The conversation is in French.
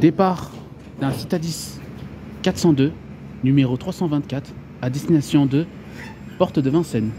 Départ d'un Citadis 402, numéro 324, à destination de Porte de Vincennes.